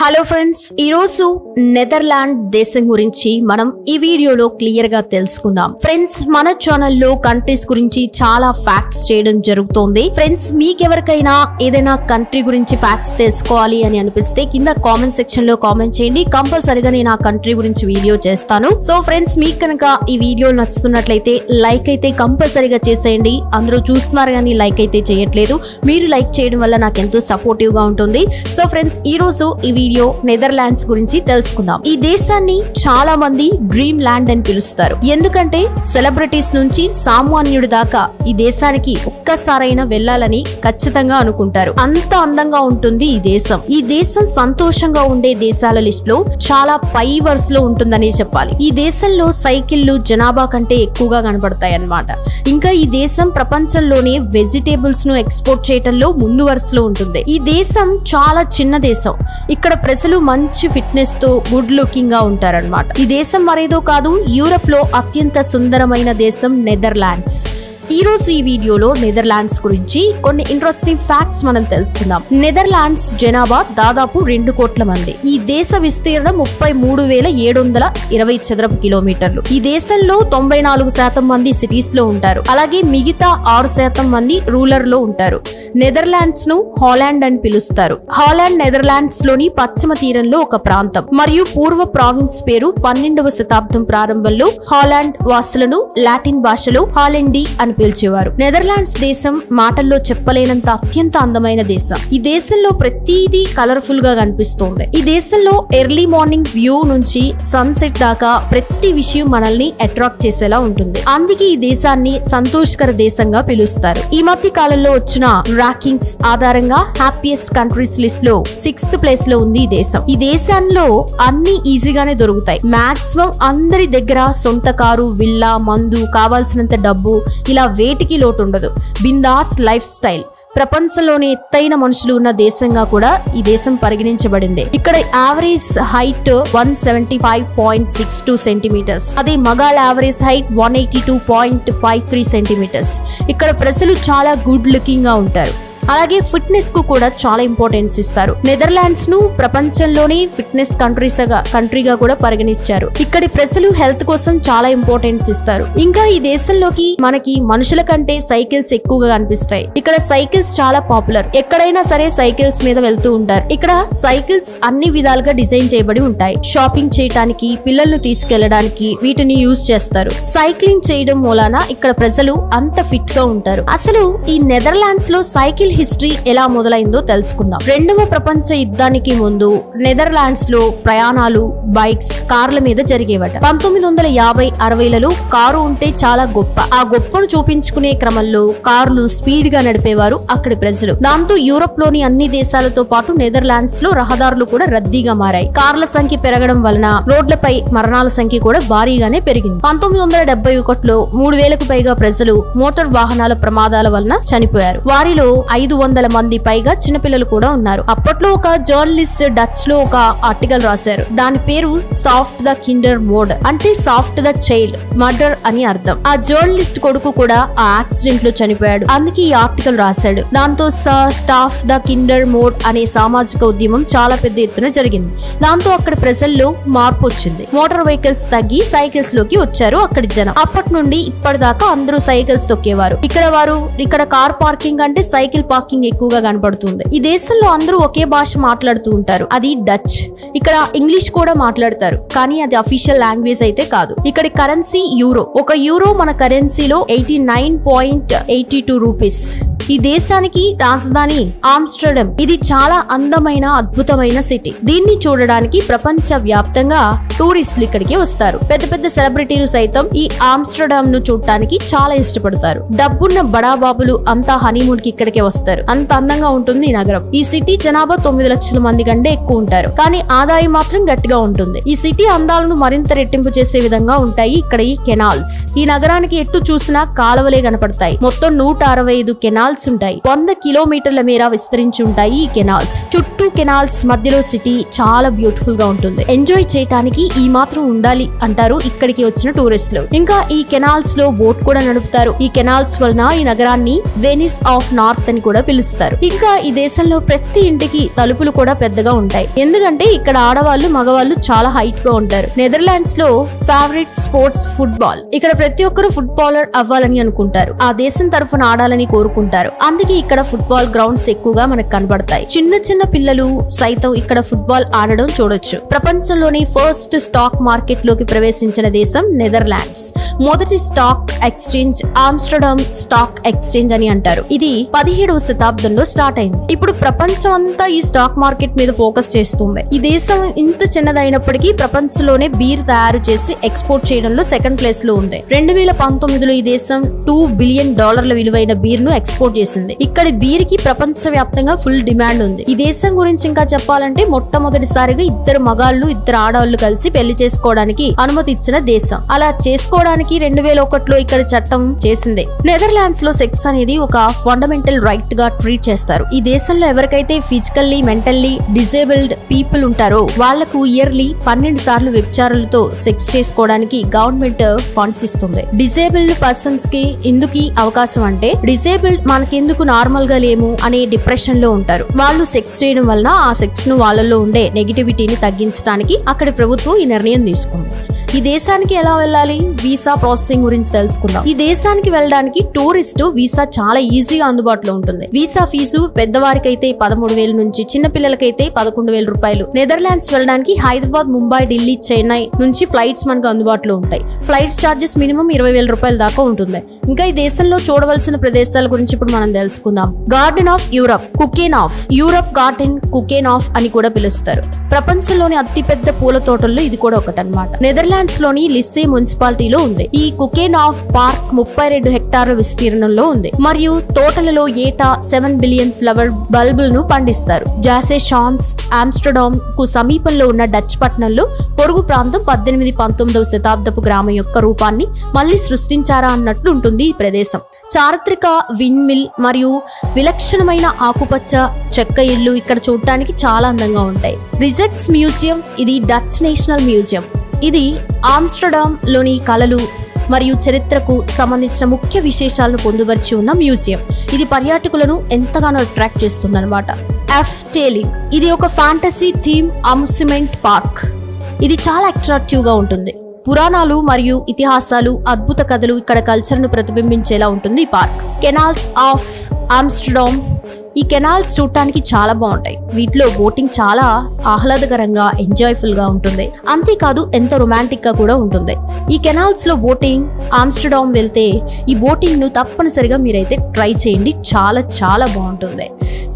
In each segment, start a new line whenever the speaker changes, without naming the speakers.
Hello friends ఈరోజు Netherland దేశం గురించి మనం ఈ వీడియోలో క్లియర్గా తెలుసుకుందాం. ఫ్రెండ్స్ మన ఛానల్లో కంట్రీస్ గురించి చాలా ఫ్యాక్ట్స్ చేయడం జరుగుతోంది. ఫ్రెండ్స్ మీకెవరికైనా ఏదైనా కంట్రీ గురించి ఫ్యాక్ట్స్ తెలుసుకోవాలి అని అనిపిస్తే కింద కామెంట్ సెక్షన్లో కామెంట్ చేయండి. కంపల్సరిగా నేను ఆ కంట్రీ గురించి వీడియో చేస్తాను. సో ఫ్రెండ్స్ మీకు కనుక ఈ వీడియో నచ్చుతున్నట్లయితే లైక్ అయితే కంపల్సరిగా చేసేయండి. అందరూ చూస్తున్నారు కానీ లైక్ అయితే చేయట్లేదు. మీరు లైక్ చేయడం వల్ల నాకు ఎంతో సపోర్టివ్గా ఉంటుంది. సో ఫ్రెండ్స్ ఈ రోజు ఈ వీడియో నెదర్లాండ్స్ గురించి తెలుసుకుందాం. ఈ దేశాన్ని చాలా మంది డ్రీమ్ ల్యాండ్ అని పిలుస్తారు. ఎందుకంటే సెలబ్రిటీస్ నుంచి సామాన్యుడి దాకా ఈ దేశానికి ఒక్కసారైనా వెళ్ళాలని ఖచ్చితంగా అనుకుంటారు. అంత అందంగా ఉంటుంది ఈ దేశం. ఈ దేశం సంతోషంగా ఉండే దేశాల లిస్ట్లో చాలా పై వరుసలో ఉంటుందని చెప్పాలి. ఈ దేశంలో సైకిళ్ళు జనాభా కంటే ఎక్కువగా కనబడతాయి అన్నమాట ఇంకా ఈ దేశం ప్రపంచంలోనే వెజిటేబుల్స్ను ఎక్స్పోర్ట్ చేయడంలో ముందు వరుసలో ఉంటుంది. ఈ దేశం చాలా చిన్న దేశం. ఇక్కడ ప్రజలు మంచి ఫిట్నెస్తో గుడ్ లుకింగ్గా ఉంటారనమాట ఈ దేశం మరేదో కాదు యూరప్లో అత్యంత సుందరమైన దేశం నెదర్లాండ్స్ ఈ రోజు ఈ వీడియోలో నెదర్లాండ్స్ గురించి కొన్ని ఇంట్రెస్టింగ్ ఫ్యాక్ట్స్ మనం తెలుసుకుందాం. నెదర్లాండ్స్ జనాభా దాదాపు రెండు కోట్ల మంది. ఈ దేశ విస్తీర్ణం ముప్పై మూడు వేల ఏడు వందల ఇరవై చదరపు కిలోమీటర్లు. ఈ దేశంలో తొంభై నాలుగు శాతం మంది సిటీస్లో ఉంటారు. అలాగే మిగతా ఆరు శాతం మంది రూరల్లో ఉంటారు. నెదర్లాండ్స్ను హాలాండ్ అని పిలుస్తారు. హాలాండ్ నెదర్లాండ్స్లోని పశ్చిమ తీరంలో ఒక ప్రాంతం. మరియు పూర్వ ప్రావిన్స్ పేరు పన్నెండవ శతాబ్దం ప్రారంభంలో హాలాండ్ వాసులను లాటిన్ భాషలో హాలెండి అని పిలిచేవారు. నెదర్లాండ్స్ దేశం మాటల్లో చెప్పలేనంత అత్యంత అందమైన దేశం. ఈ దేశంలో ప్రతిదీ కలర్ఫుల్గా కనిపిస్తోంది. ఈ దేశంలో ఎర్లీ మార్నింగ్ వ్యూ నుంచి సన్సెట్ దాకా ప్రతి విషయం మనల్ని అట్రాక్ట్ చేసేలా ఉంటుంది. అందుకే ఈ దేశాన్ని సంతోషకర దేశంగా పిలుస్తారు. ఈ మధ్య కాలంలో వచ్చిన ర్యాకింగ్స్ ఆధారంగా హ్యాపీయెస్ట్ కంట్రీస్ లిస్ట్లో సిక్స్త్ ప్లేస్లో ఉంది ఈ దేశం. ఈ దేశంలో అన్ని ఈజీగానే దొరుకుతాయి. మాక్సిమం అందరి దగ్గర సొంత కారు విల్లా మందు కావాల్సినంత డబ్బు ఇలా వేటికి లోటు ఉండదు బిందాస్ లైఫ్ స్టైల్ ప్రపంచంలోనే ఎత్తైన మనుషులు ఉన్న దేశంగా కూడా ఈ దేశం పరిగణించబడింది. ఇక్కడ average height one seventy five point six two centimetres. అదే మగాళ్ళ average height one eighty two point five three centimetres. ఇక్కడ ప్రజలు చాలా గుడ్ లుకింగ్గా ఉంటారు. అలాగే ఫిట్నెస్కు కూడా చాలా ఇంపార్టెన్స్ ఇస్తారు. నెదర్లాండ్స్ను ప్రపంచంలోని ఫిట్నెస్ కంట్రీస్గా కంట్రీగా కూడా పరిగణించారు. ఇక్కడి ప్రజలు హెల్త్ కోసం చాలా ఇంపార్టెన్స్ ఇస్తారు. ఇంకా ఈ దేశంలోకి మనకి మనుషుల కంటే సైకిల్స్ ఎక్కువగా కనిపిస్తాయి. ఇక్కడ సైకిల్స్ చాలా పాపులర్ ఎక్కడైనా సరే సైకిల్స్ మీద వెళ్తూ ఉంటారు. ఇక్కడ సైకిల్స్ అన్ని విధాలుగా డిజైన్ చేయబడి ఉంటాయి. షాపింగ్ చేయడానికి పిల్లల్ని తీసుకెళ్ళడానికి వీటిని యూజ్ చేస్తారు. సైక్లింగ్ చేయడం మూలాన ఇక్కడ ప్రజలు అంత ఫిట్గా ఉంటారు. అసలు ఈ నెదర్లాండ్స్లో సైకిల్ హిస్టరీ ఎలా మొదలైందో తెలుసుకుందాం. రెండవ ప్రపంచ యుద్ధానికి ముందు నెదర్లాండ్స్లో ప్రయాణాలు బైక్స్ కార్ల మీద జరిగేవట. పంతొమ్మిది వందల యాభై అరవైలలో కారు ఉంటే చాలా గొప్ప. ఆ గొప్పను చూపించుకునే క్రమంలో కార్లు స్పీడ్గా నడిపేవారు అక్కడి ప్రజలు. దాంతో యూరోప్లోని అన్ని దేశాలతో పాటు నెదర్లాండ్స్లో రహదారులు కూడా రద్దీగా మారాయి. కార్ల సంఖ్య పెరగడం వలన రోడ్లపై మరణాల సంఖ్య కూడా భారీగానే పెరిగింది. పంతొమ్మిది వందల డెబ్బై ఒకటిలో మూడు వేలకు పైగా ప్రజలు మోటార్ వాహనాల ప్రమాదాల వలన చనిపోయారు. వారిలో ఐదు వందల మంది పైగా చిన్నపిల్లలు కూడా ఉన్నారు. అప్పట్లో ఒక జర్నలిస్ట్ డచ్లో ఒక ఆర్టికల్ రాశారు. దాని పేరు సాఫ్ట్ ద కిండర్ మోడ్ అంటే సాఫ్ట్ ద చైల్డ్ మర్డర్ అని అర్థం. ఆ జర్నలిస్ట్ కొడుకు కూడా ఆ యాక్సిడెంట్లో చనిపోయాడు. అందుకే ఈ ఆర్టికల్ రాశాడు. దాంతో స్టాఫ్ ద కిండర్ మోడ్ అనే సామాజిక ఉద్యమం చాలా పెద్ద ఎత్తున జరిగింది. దాంతో అక్కడ ప్రజల్లో మార్పు వచ్చింది. మోటార్ వెహికల్స్ తగ్గి సైకిల్స్లోకి వచ్చారు అక్కడి జనం. అప్పటి నుండి ఇప్పటిదాకా అందరూ సైకిల్స్ తొక్కేవారు. ఇక్కడ వారు ఇక్కడ కార్ పార్కింగ్ అంటే సైకిల్ పార్కింగ్ ఎక్కువగా కనపడుతుంది. ఈ దేశంలో అందరూ ఒకే భాష మాట్లాడుతూ ఉంటారు. అది డచ్ ఇక్కడ ఇంగ్లీష్ కూడా మాట్లాడతారు. కానీ అది అఫీషియల్ లాంగ్వేజ్ అయితే కాదు. ఇక్కడ కరెన్సీ యూరో ఒక యూరో మన కరెన్సీలో eighty nine point eighty two rupees ఈ దేశానికి రాజధాని ఆమ్స్టర్డమ్ ఇది చాలా అందమైన అద్భుతమైన సిటీ. దీన్ని చూడడానికి ప్రపంచ వ్యాప్తంగా టూరిస్టులు ఇక్కడికి వస్తారు. పెద్ద పెద్ద సెలబ్రిటీలు సైతం ఈ ఆమ్స్టర్డమ్ను చూడటానికి చాలా ఇష్టపడతారు. డబ్బున్న బడాబాబులు అంతా హనీమూన్కి ఇక్కడికే వస్తారు. అంత అందంగా ఉంటుంది ఈ నగరం. ఈ సిటీ జనాభా తొమ్మిది లక్షల మంది కంటే ఎక్కువ ఉంటారు. కానీ ఆదాయం మాత్రం గట్టిగా ఉంటుంది. ఈ సిటీ అందాలను మరింత రెట్టింపు చేసే విధంగా ఉంటాయి ఇక్కడ ఈ కెనాల్స్. ఈ నగరానికి ఎటు చూసినా కాలువలే కనపడతాయి. మొత్తం నూట అరవై ఐదు కెనాల్స్ కెనాల్స్ ఉంటాయి. వంద కిలోమీటర్ల మేర విస్తరించి ఉంటాయి ఈ కెనాల్స్ చుట్టూ కెనాల్స్ మధ్యలో సిటీ చాలా బ్యూటిఫుల్గా ఉంటుంది. ఎంజాయ్ చేయడానికి ఈ మాత్రం ఉండాలి అంటారు ఇక్కడికి వచ్చిన టూరిస్టులు ఇంకా ఈ కెనాల్స్లో బోట్ కూడా నడుపుతారు. ఈ కెనాల్స్ వలన ఈ నగరాన్ని వెనిస్ ఆఫ్ నార్త్ అని కూడా పిలుస్తారు. ఇంకా ఈ దేశంలో ప్రతి ఇంటికి తలుపులు కూడా పెద్దగా ఉంటాయి. ఎందుకంటే ఇక్కడ ఆడవాళ్ళు మగవాళ్ళు చాలా హైట్గా ఉంటారు. నెదర్లాండ్స్లో ఫేవరెట్ స్పోర్ట్స్ ఫుట్బాల్ ఇక్కడ ప్రతి ఒక్కరు ఫుట్బాలర్ అవ్వాలని అనుకుంటారు. ఆ దేశం తరఫున ఆడాలని కోరుకుంటారు. అందుకే ఇక్కడ ఫుట్బాల్ గ్రౌండ్స్ ఎక్కువగా మనకు కనబడతాయి. చిన్న చిన్న పిల్లలు సైతం ఇక్కడ ఫుట్బాల్ ఆడడం చూడొచ్చు. ప్రపంచంలోని ఫస్ట్ స్టాక్ మార్కెట్లోకి ప్రవేశించిన దేశం నెదర్లాండ్స్. మొదటి stock exchange Amsterdam stock exchange అని అంటారు. ఇది పదిహేడవ శతాబ్దంలో స్టార్ట్ అయింది. ఇప్పుడు ప్రపంచం అంతా ఈ స్టాక్ మార్కెట్ మీద ఫోకస్ చేస్తుంది. ఈ దేశం ఇంత చిన్నదైనప్పటికీ ప్రపంచంలోనే బీర్ తయారు చేసి ఎక్స్పోర్ట్ చేయడంలో సెకండ్ ప్లేస్లో ఉంది. రెండు వేల పంతొమ్మిదిలో ఈ దేశం టూ బిలియన్ డాలర్ల విలువైన బీర్ను ఎక్స్పోర్ట్ చేసింది. ఇక్కడ బీర్కి ప్రపంచ వ్యాప్తంగా ఫుల్ డిమాండ్ ఉంది. ఈ దేశం గురించి ఇంకా చెప్పాలంటే మొట్టమొదటిసారిగా ఇద్దరు మగాళ్ళు ఇద్దరు ఆడవాళ్ళు కలిసి పెళ్ళి చేసుకోవడానికి అనుమతి ఇచ్చిన దేశం. అలా చేసుకోవడానికి రెండు వేల ఒకటిలో ఇక్కడ చట్టం చేసింది. నెదర్లాండ్స్లో సెక్స్ అనేది ఒక ఫండమెంటల్ రైట్గా ట్రీట్ చేస్తారు. ఈ దేశంలో ఎవరికైతే ఫిజికల్లీ మెంటల్లీ డిసేబుల్డ్ పీపుల్ ఉంటారో వాళ్ళకు ఇయర్లీ పన్నెండు సార్లు వ్యభిచారులతో సెక్స్ చేసుకోవడానికి గవర్నమెంట్ ఫండ్స్ ఇస్తుంది. డిసేబుల్డ్ పర్సన్స్కి ఎందుకు అవకాశం అంటే డిసేబుల్డ్ మనకెందుకు నార్మల్గా లేము అనే డిప్రెషన్లో ఉంటారు. వాళ్ళు సెక్స్ చేయడం వలన ఆ సెక్స్ను వాళ్ళలో ఉండే నెగిటివిటీని తగ్గించడానికి అక్కడ ప్రభుత్వం ఈ నిర్ణయం తీసుకుంది. ఈ దేశానికి ఎలా వెళ్ళాలి? వీసా ప్రాసెసింగ్ గురించి తెలుసుకుందాం. ఈ దేశానికి వెళ్ళడానికి టూరిస్ట్ వీసా చాలా ఈజీగా అందుబాటులో ఉంటుంది. వీసా ఫీజు పెద్దవారికైతే పదమూడు వేల నుంచి చిన్న పిల్లలకైతే పదకొండు వేల రూపాయలు. నెదర్లాండ్స్ వెళ్ళడానికి హైదరాబాద్ ముంబై ఢిల్లీ చెన్నై నుంచి ఫ్లైట్స్ మనకు అందుబాటులో ఉంటాయి. ఫ్లైట్స్ చార్జెస్ మినిమం ఇరవై వేల రూపాయల దాకా ఉంటుంది. ఇంకా ఈ దేశంలో చూడవలసిన ప్రదేశాల గురించి ఇప్పుడు మనం తెలుసుకుందాం. Garden of Europe Keukenhof Europe garden Keukenhof అని కూడా పిలుస్తారు. ప్రపంచంలోని అతిపెద్ద పూల తోటల్లో ఇది కూడా ఒకటి అనమాట నెదర్లాండ్స్లోని లిస్సే మున్సిపాలిటీలో ఉంది. ఈ కుకేన్ ఆఫ్ పార్క్ ముప్పై రెండు హెక్టార్ల విస్తీర్ణంలో ఉంది. మరియు తోటలలో ఏటా సెవెన్ బిలియన్ ఫ్లవర్ బల్బులను పండిస్తారు. జాసే షామ్స్ ఆమ్స్టర్డామ్కు సమీపంలో ఉన్న డచ్ పట్టణంలో పొరుగు ప్రాంతం పద్దెనిమిది పంతొమ్మిదవ శతాబ్దపు గ్రామం యొక్క రూపాన్ని మళ్ళీ సృష్టించారా అన్నట్లు ఉంటుంది ఈ ప్రదేశం. చారిత్రక విన్ మిల్ మరియు విలక్షణమైన ఆకుపచ్చ చెక్క ఇల్లు ఇక్కడ చూడటానికి చాలా అందంగా ఉంటాయి. రిజెక్ట్స్ మ్యూజియం ఇది డచ్ నేషనల్ మ్యూజియం. ఇది ఆమ్స్టర్డామ్లోని కళలు మరియు చరిత్రకు సంబంధించిన ముఖ్య విశేషాలను పొందుపరిచి ఉన్న మ్యూజియం. ఇది పర్యాటకులను ఎంతగానో అట్రాక్ట్ చేస్తుందన్నమాట. ఎఫ్ టేలింగ్ ఇది ఒక ఫ్యాంటసీ థీమ్ అమ్యూస్మెంట్ పార్క్. ఇది చాలా అట్రాక్టివ్గా ఉంటుంది. పురాణాలు మరియు ఇతిహాసాలు అద్భుత కథలు ఇక్కడ కల్చర్ను ప్రతిబింబించేలా ఉంటుంది ఈ పార్క్. కెనాల్స్ ఆఫ్ ఆమ్స్టర్డామ్ ఈ కెనాల్స్ చూడటానికి చాలా బాగుంటాయి. వీటిలో బోటింగ్ చాలా ఆహ్లాదకరంగా ఎంజాయ్ఫుల్గా ఉంటుంది. అంతేకాదు ఎంత రొమాంటిక్గా కూడా ఉంటుంది. ఈ కెనాల్స్లో బోటింగ్ ఆమ్స్టర్డామ్ వెళ్తే ఈ బోటింగ్ను తప్పనిసరిగా మీరైతే ట్రై చేయండి. చాలా చాలా బాగుంటుంది.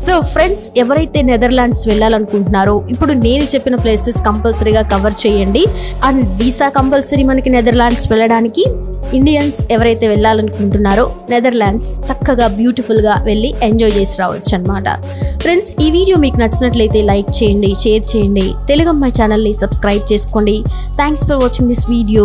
సో ఫ్రెండ్స్ ఎవరైతే నెదర్లాండ్స్ వెళ్ళాలనుకుంటున్నారో ఇప్పుడు నేను చెప్పిన ప్లేసెస్ కంపల్సరీగా కవర్ చేయండి. అండ్ వీసా కంపల్సరీ మనకి నెదర్లాండ్స్ వెళ్ళడానికి ఇండియన్స్ ఎవరైతే వెళ్ళాలనుకుంటున్నారో నెదర్లాండ్స్ చక్కగా బ్యూటిఫుల్గా వెళ్ళి ఎంజాయ్ చేసి రావచ్చు. అనమాట ఫ్రెండ్స్ ఈ వీడియో మీకు నచ్చినట్లయితే లైక్ చేయండి షేర్ చేయండి. తెలుగు అమ్మాయి ఛానల్ని సబ్స్క్రైబ్ చేసుకోండి. Thanks for watching this video